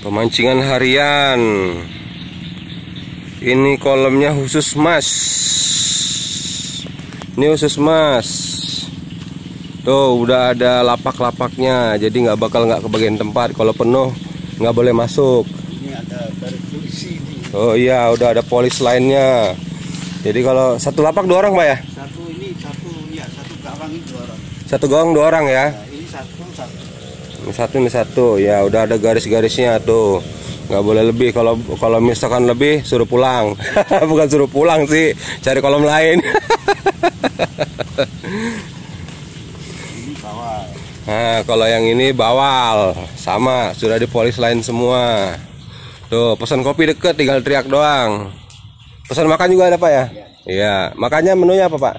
Pemancingan harian. Ini kolamnya khusus mas. Ini khusus mas. Tuh udah ada lapak-lapaknya, jadi nggak bakal nggak kebagian tempat. Kalau penuh nggak boleh masuk. Ini ada garis polisi ini. Oh iya, udah ada polis lainnya. Jadi kalau satu lapak dua orang pak ya? Satu ini satu ya satu gawang dua orang. Satu gawang dua orang ya? Nah, ini satu satu. Ini satu ini satu. Ya udah ada garis-garisnya tuh. Nggak boleh lebih. Kalau kalau misalkan lebih suruh pulang. Bukan suruh pulang sih, cari kolam lain. Ini. Nah, kalau yang ini bawal, sama sudah di polis lain semua. Tuh, pesan kopi deket, tinggal teriak doang. Pesan makan juga ada pak ya? Iya. Makannya menunya apa pak?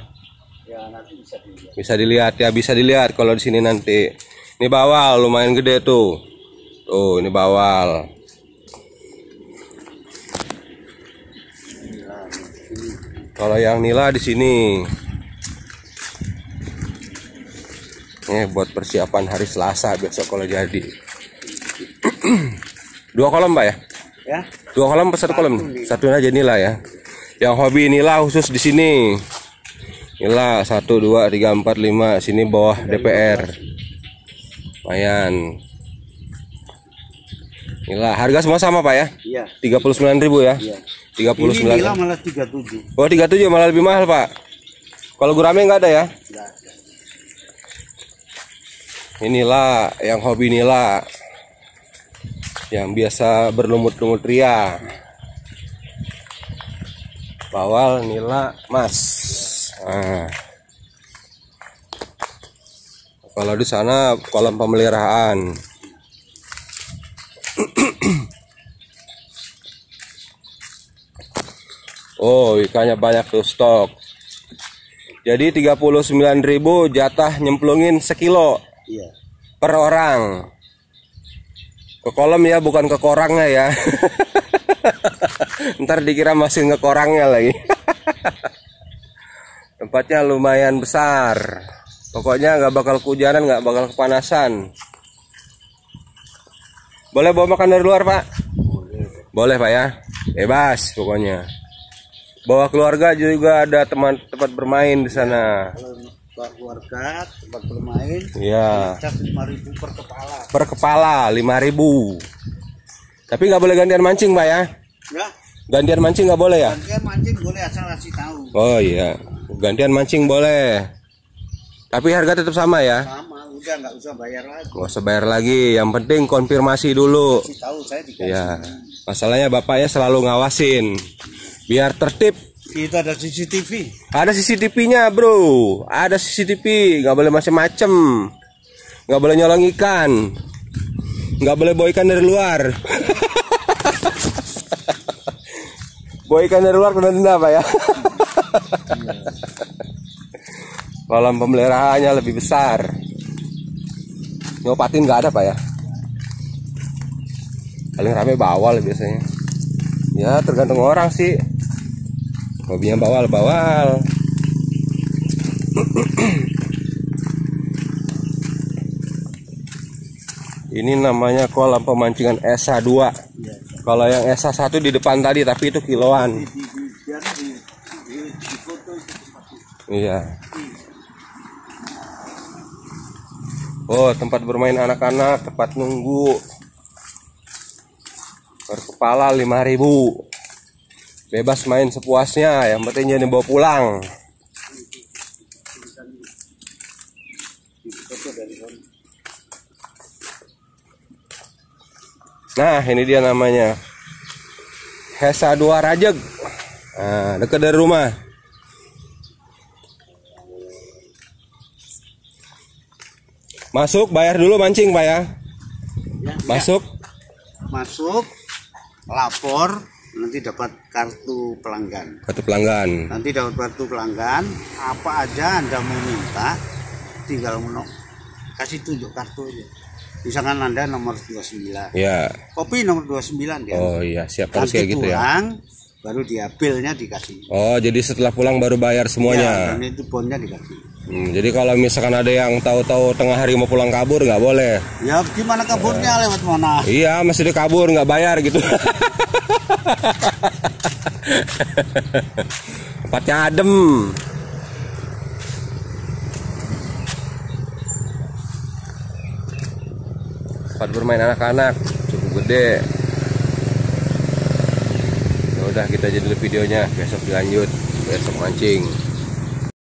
Ya nanti bisa dilihat. Bisa dilihat ya, bisa dilihat kalau di sini nanti. Ini bawal, lumayan gede tuh. Tuh, ini bawal. Kalau yang nila di sini. Ini buat persiapan hari Selasa besok kalau jadi. Dua kolam pak ya? Ya. Dua kolam apa satu kolam? Satu aja nila ya. Yang hobi nila khusus di sini. Nila satu dua tiga empat lima sini bawah DPR. Lumayan. Nila harga semua sama pak ya? Iya. Tiga puluh sembilan ribu ya? Iya. Tiga puluh Ini nila sembilan. malah 37. Oh tiga tujuh malah lebih mahal pak. Kalau gurame nggak ada ya? Enggak ada. Inilah yang hobi nila yang biasa berlumut-lumut ria. Bawal nila mas. Nah. Kalau di sana kolam pemeliharaan. oh, ikannya banyak tuh stok. Jadi 39.000 jatah nyemplungin sekilo Iya. per orang. Ke kolam ya, bukan ke korangnya ya. Ntar dikira masih nge korangnya lagi. Tempatnya lumayan besar. Pokoknya nggak bakal kehujanan, nggak bakal kepanasan. Boleh bawa makan dari luar, Pak? Boleh, Pak ya. Bebas pokoknya. Bawa keluarga juga ada teman tempat bermain di sana. Keluarga tempat bermain Iya. cas 5000 per kepala. per kepala 5000 tapi nggak boleh gantian mancing pak ya Ya. gantian mancing nggak boleh ya Gantian mancing boleh asal kasih tahu. oh iya gantian mancing boleh tapi harga tetap sama ya? Sama, udah nggak usah bayar lagi. nggak usah bayar lagi yang penting konfirmasi dulu. Kasih tahu saya dikasih. ya masalahnya bapaknya selalu ngawasin. Biar tertib. Itu ada CCTV. ada CCTV-nya bro. Ada CCTV nggak boleh macem-macem. Nggak boleh nyolong ikan. Nggak boleh bawa ikan dari luar. Bawa ikan dari luar kena denda pak ya kolam pemeliharaannya lebih besar nyopatin nggak ada pak ya paling rame bawal biasanya ya tergantung orang sih hobinya bawal bawal ini namanya kolam pemancingan SA2 Iya. kalau yang SA1 di depan tadi tapi itu kiloan Di, di, biar di, di, di foto itu tempatnya. iya oh tempat bermain anak-anak tempat nunggu per kepala 5000 bebas main sepuasnya yang penting jangan dibawa pulang. Nah, ini dia namanya. Hesa 2 Rajeg. Nah, dekat dari rumah. Masuk, bayar dulu mancing, Pak ya. Ya, Masuk. masuk, lapor, nanti dapat kartu pelanggan. Kartu pelanggan. Nanti dapat kartu pelanggan, apa aja Anda mau minta, tinggal menok kasih tunjuk kartu aja. Misalkan Anda nomor 29. Ya. Kopi nomor 29 dia. Oh iya, siap harus kayak gitu ya. pulang, baru dia bilnya dikasih. Oh, jadi setelah pulang baru bayar Ya, semuanya. dan itu bonnya dikasih. Hmm, jadi kalau misalkan ada yang tahu-tahu tengah hari mau pulang kabur nggak boleh. Ya gimana kaburnya lewat mana? Iya, masih dikabur nggak bayar gitu. Tempatnya adem. Tempat bermain anak-anak cukup gede. Ya udah kita jadi videonya besok dilanjut besok mancing.